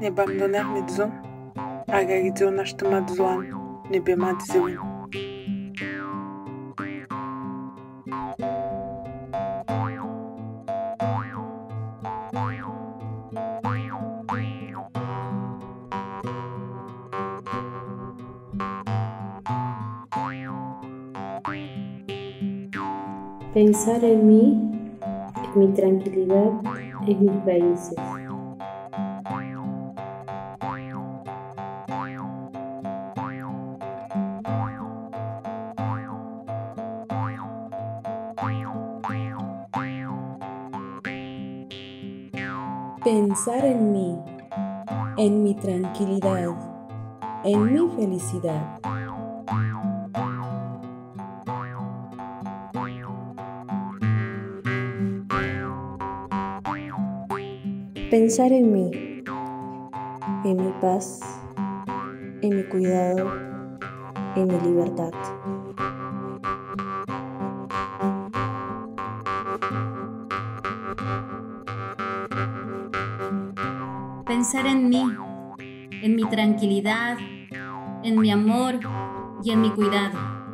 Не бам да нахмет зон, ага ги дзел нашта мат злан, не бе мат зелен. Pensar en mí, en mi tranquilidad, en mis raíces. Pensar en mí, en mi tranquilidad, en mi felicidad. Pensar en mí, en mi paz, en mi cuidado, en mi libertad. Pensar en mí, en mi tranquilidad, en mi amor y en mi cuidado.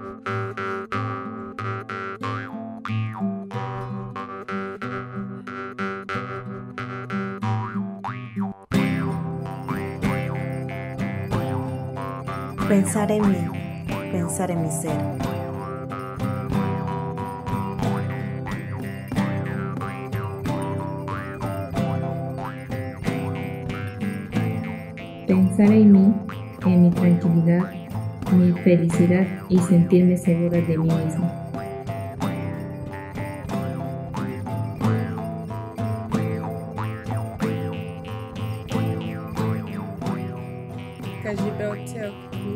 Pensar en mí, pensar en mi ser. Pensar en mí, en mi tranquilidad, mi felicidad y sentirme segura de mí misma.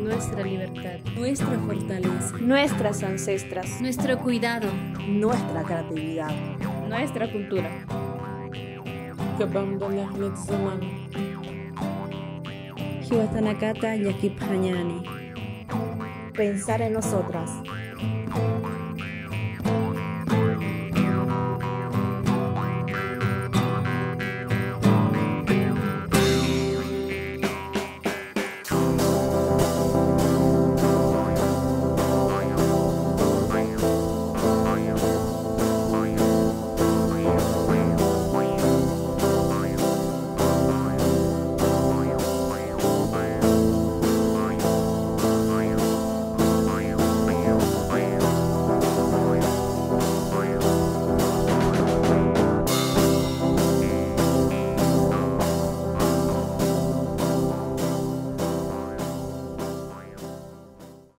Nuestra libertad. Nuestra fortaleza. Nuestras ancestras. Nuestro cuidado. Nuestra creatividad. Nuestra cultura. Pensar en nosotras,